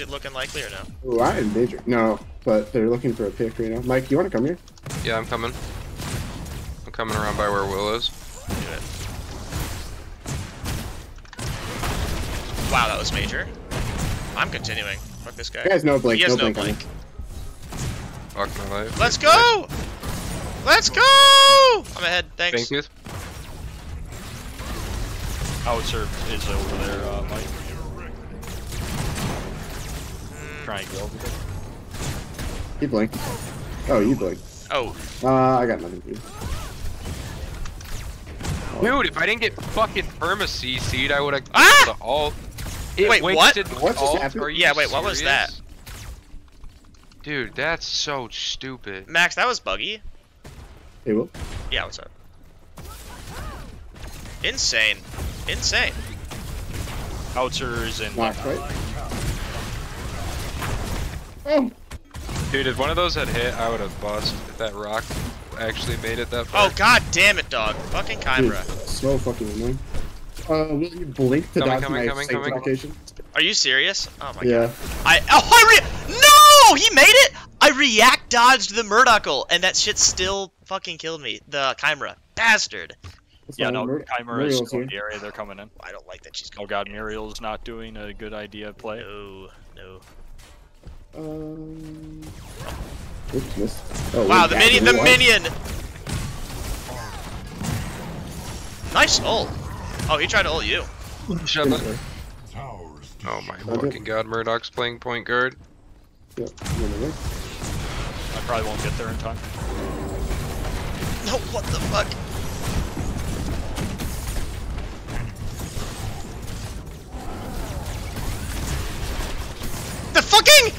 Is it looking likely or no? Ooh, I am major. No, but they're looking for a pick right now. Mike, you want to come here? Yeah, I'm coming. I'm coming around by where Will is. Do it. Wow, that was major. I'm continuing. Fuck this guy. You guys know Blink. He has no no Blink. blink. Fuck my life. Let's go! Let's go! I'm ahead. Thanks. Thank you. Howitzer is over there, uh, Mike. Trying to go over there. He blinked. Oh, you blinked. Oh, Uh, I got nothing for you. Dude, if I didn't get fucking perma CC'd, I would have Ah! the alt. It Wait, what? wasted What just happened? Yeah, wait, what was that? Dude, that's so stupid. Max, that was buggy. Hey, Will. Yeah, what's up? Insane. Insane. Howitzer is in. Knocked, right? Oh, Dude, if one of those had hit, I would have bust. If that rock actually made it that far. Oh god damn it, dog. Fucking dude, Khaimera. so fucking annoying. Uh, will you blink to Coming, dodge coming, my coming, safe coming. location? Are you serious? Oh my god. Yeah. I oh I re No! He made it! I react dodged the Murdockle and that shit still fucking killed me. The Khaimera. Bastard. That's Yeah, no, Mur- Khaimera is still in the area. They're coming in. I don't like that she's coming Oh going. god, Muriel's not doing a good idea play. No, no. Um. Oops, missed. Oh, Wow, the minion the minion! Nice ult. Oh, he tried to ult you. Shut up. Oh my Okay. fucking god, Murdock's playing point guard. Yep. I probably won't get there in time. No, what the fuck? The fucking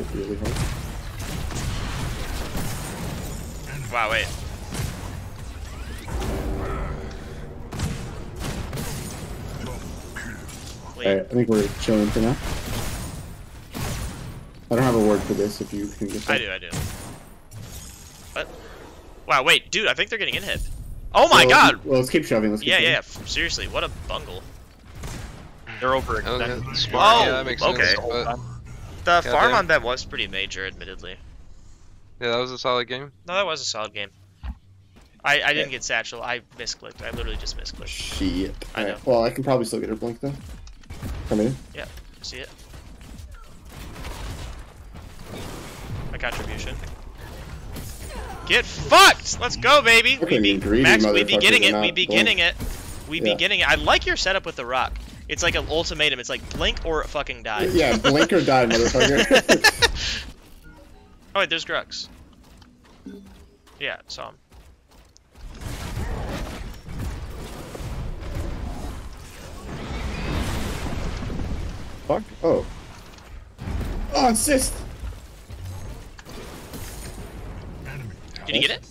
Yeah, really hard. Wow, wait. Wait. Alright, I think we're chilling for now. I don't have a word for this if you can get that. I do, I do. What? Wow, wait, dude, I think they're getting in hit. Oh my Well, god! Well, let's keep shoving. Let's keep Yeah, yeah, shoving. yeah, seriously, what a bungle. They're over Oh, extended. yeah, smart. Oh, yeah, that makes oh, okay. sense. But, The Yeah, farm damn. on them was pretty major, admittedly. yeah, that was a solid game. No, that was a solid game. I, I didn't get satchel, I misclicked. I literally just misclicked. Shit. I Alright, know. Well, I can probably still get her blink though. Come in. Yeah. See it? My contribution. Get fucked! Let's go, baby! We be, you greedy Max, we be motherfucker, getting it, they're we be getting it. We be Yeah. getting it. I like your setup with the rock. It's like an ultimatum. It's like blink or fucking die. Yeah, blink or die, motherfucker. Oh wait, there's Grux. Yeah, saw him. Fuck. Oh. Oh, assist. Did you get it?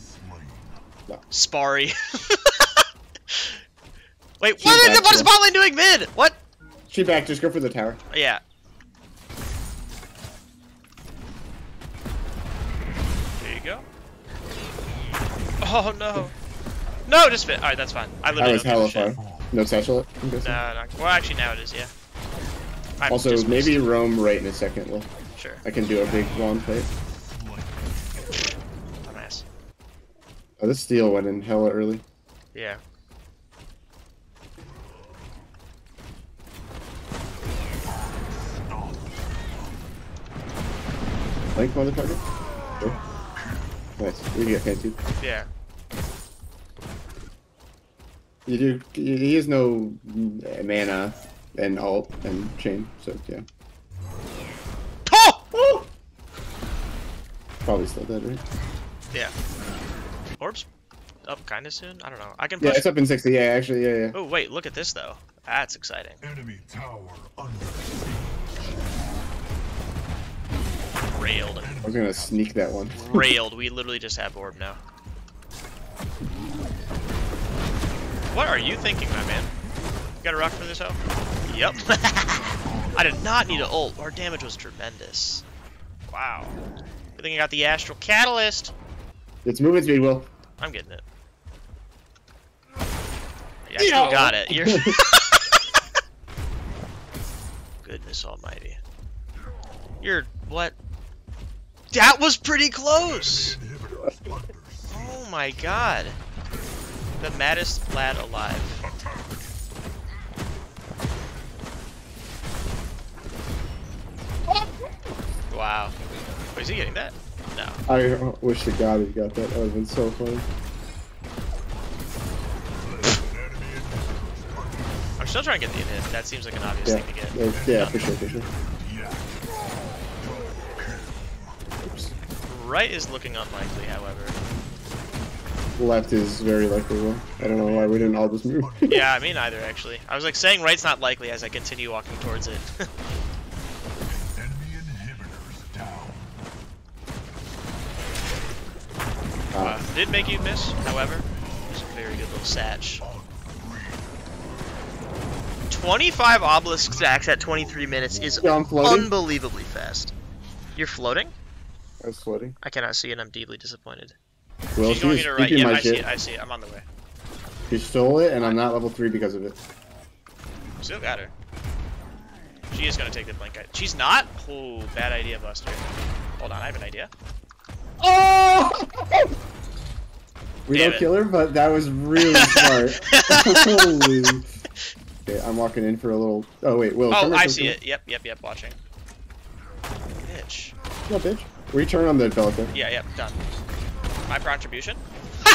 No. Sparry. wait, what, is, what is. Botlane doing mid? What? She back. Just go for the tower. Yeah. There you go. Oh no. No, just fit. Alright, that's fine. I That literally was don't hella far. No satchel. No, no. Well, actually, now it is, yeah. I'm also, maybe roam right in a second. Well, Sure. I can do a big wand plate. Dumbass. Oh, this steal went in hella early. Yeah. Blink, motherfucker. Okay. Nice. We get fancy. Yeah. You do. He has no mana and alt and chain, so yeah. Oh! Probably still dead, right? Yeah. Orbs up kind of soon? I don't know. I can Yeah, it's up in 60. Yeah, actually, yeah, yeah. oh, wait, look at this, though. That's exciting. Enemy tower under Railed. I was gonna sneak that one. Railed. We literally just have orb now. What are you thinking, my man? You got a rock for this hoe? Yep. I did not need an ult. Our damage was tremendous. Wow. Good thing I got the Astral Catalyst. It's moving speed, Will. I'm getting it. Yeah, I still got it. You're... Goodness almighty. You're what? That was pretty close. Oh my god. The maddest lad alive. Wow. Wait, is he getting that? No. I wish to God he got that. That would have been so funny. I'm still trying to get the inhib. That seems like an obvious Yeah, thing to get. yeah, yeah, for sure, for sure. Right is looking unlikely, however. Left is very likely one. I don't know why we didn't all just move. Yeah, me neither, actually. I was like saying right's not likely as I continue walking towards it. Enemy inhibitors down. uh, did make you miss, however. It's a very good little satch. 25 obelisk stacks at 23 minutes is Yeah, unbelievably fast. You're floating? I was floating. I cannot see it. I'm deeply disappointed. Well, She's she going was to the right. Yeah, my I see shit. it. I see it. I'm on the way. She stole it, and I'm not level 3 because of it. Still got her. She is going to take the blink. She's not? Oh, bad idea, Buster. Hold on, I have an idea. Oh! We Damn don't it. kill her, but that was really smart. Holy. Okay, I'm walking in for a little. Oh wait, Will. Oh, come I come see here. it. Yep, yep, yep, watching. Bitch. No, bitch. Return on the Pelican. Yeah, yep, done. My contribution?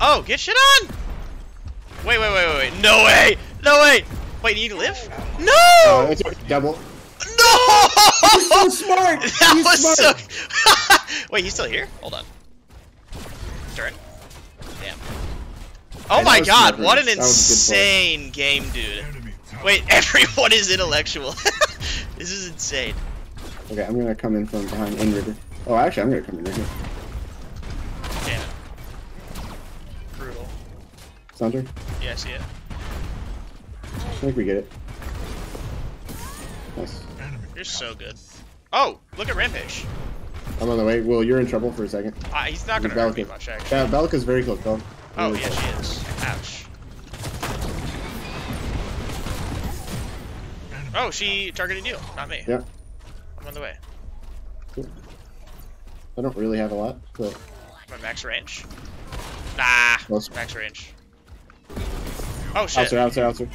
oh, get shit on! Wait, wait, wait, wait, wait. No way! No way! Wait, you need to live? No! Uh, it's okay, double. no! He's so smart! That He's was smart! so. Wait, he's still here? Hold on. Turn. Damn. Oh Yeah, my god, what an Reese. That was a good play. insane game, dude. Wait, everyone is intellectual. this is insane. Okay, I'm gonna come in from behind in river. Oh, actually, I'm gonna come in right here. Damn it. Brutal. Yeah, I see it. I think we get it. Nice. You're so good. Oh, look at Rampage. I'm on the way. Will, you're in trouble for a second. Uh, he's not gonna Belica. hurt me much, actually. Yeah, Belica's very close, Bel. Oh, Really yeah, close. she is. Ouch. Oh, she targeted you, not me. Yeah. I'm on the way. I don't really have a lot, but My max range? Nah, Close. max range. Oh shit, outside, outside, outside.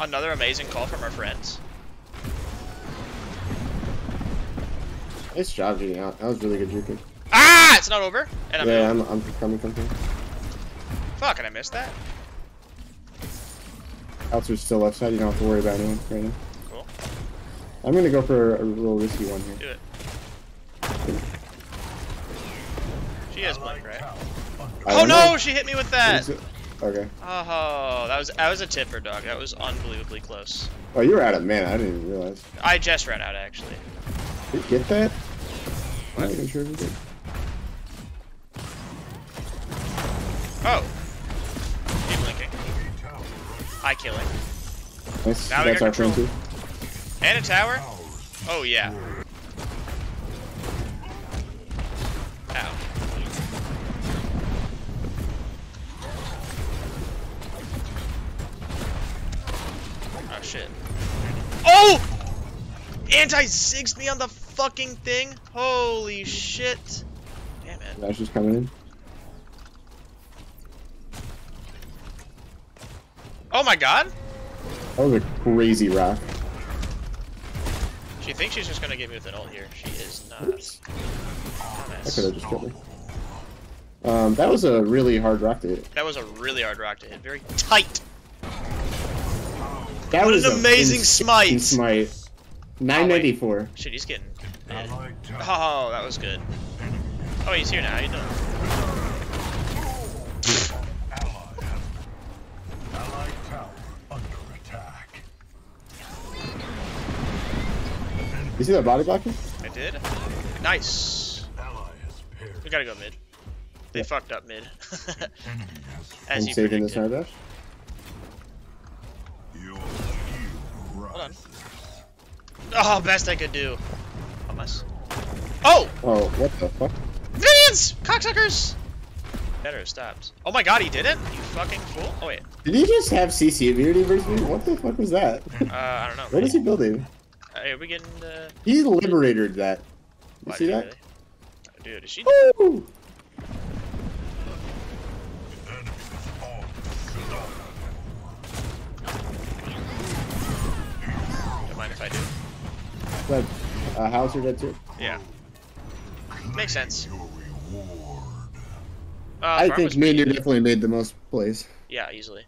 another amazing call from our friends. Nice job getting out. That was really good juking. Ah, it's not over. And I'm Yeah, I'm, I'm coming from here. fuck, and I missed that. Outside's still left side. You don't have to worry about anyone right now. I'm gonna go for a little risky one here. Do it. She has blink, right? Oh no, know. she hit me with that! Okay. Oh, that was that was a tipper, dog. That was unbelievably close. Oh, you were out of mana. I didn't even realize. I just ran out actually. Did you get that? I'm not even sure if you did. Oh. Keep blinking. Tower. Eye killing. Nice. Now That's our control. too. And a tower. Oh yeah. Ow. Oh shit. Oh! Anti-zigs me on the fucking thing? Holy shit. Damn it. Nash is coming in. Oh my god! That was a crazy rock. She thinks she's just gonna get me with an ult here. She is not. Oops. I could have just killed her. Um, that was a really hard rock to hit. That was a really hard rock to hit. Very tight. That What was an amazing smite. Smite. 994. Shit, he's getting. Oh, that was good. Oh, he's here now. How you doing? You see that body blocking? I did. Nice. Ally has paired. We gotta go mid. They Yeah. fucked up mid. As I'm you saving this predicted. hard dash. Oh, best I could do. Almost. Oh! Oh, what the fuck? Minions! Cocksuckers! Better have stopped. Oh my god, he didn't? You fucking fool. Oh, wait. Did he just have CC immunity versus me? What the fuck was that? Uh, I don't know. what is he building? Are we getting uh He liberated that. You why see that? really- Dude, is she Woo! Enemy is on below. don't mind if I do. But uh, Hauser did too. Yeah. Makes sense. Uh, I think was Manu pretty good. definitely made the most plays. Yeah, easily.